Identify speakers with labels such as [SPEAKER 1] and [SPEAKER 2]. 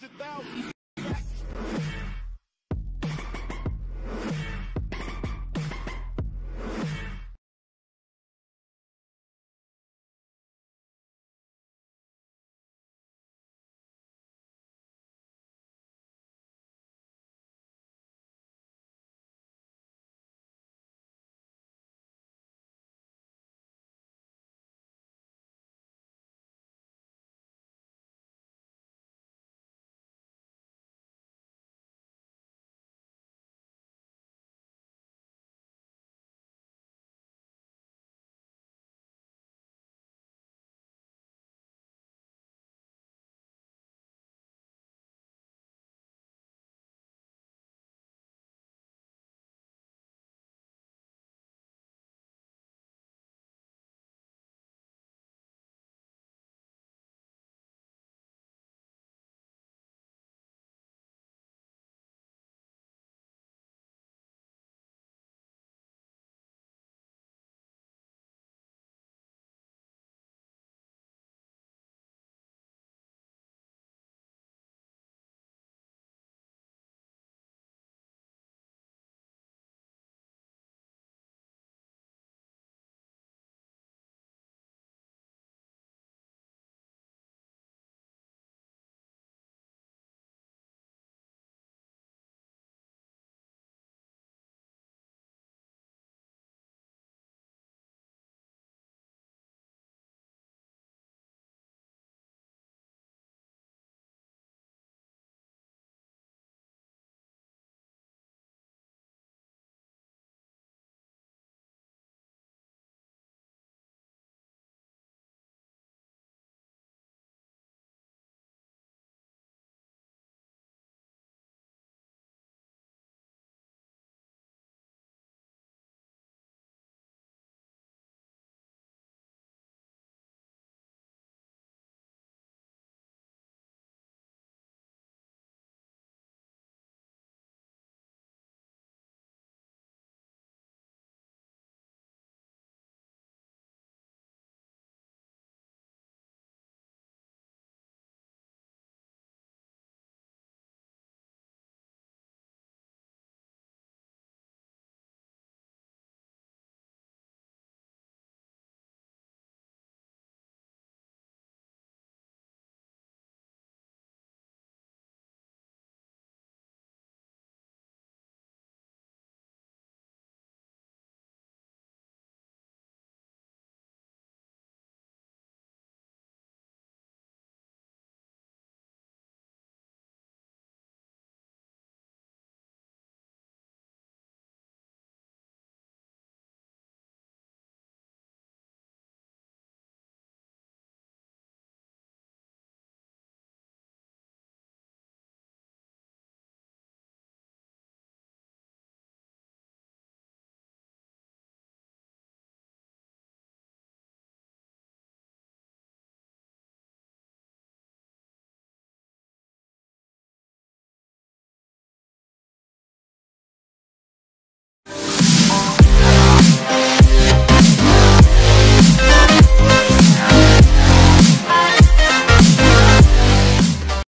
[SPEAKER 1] hundred thousand.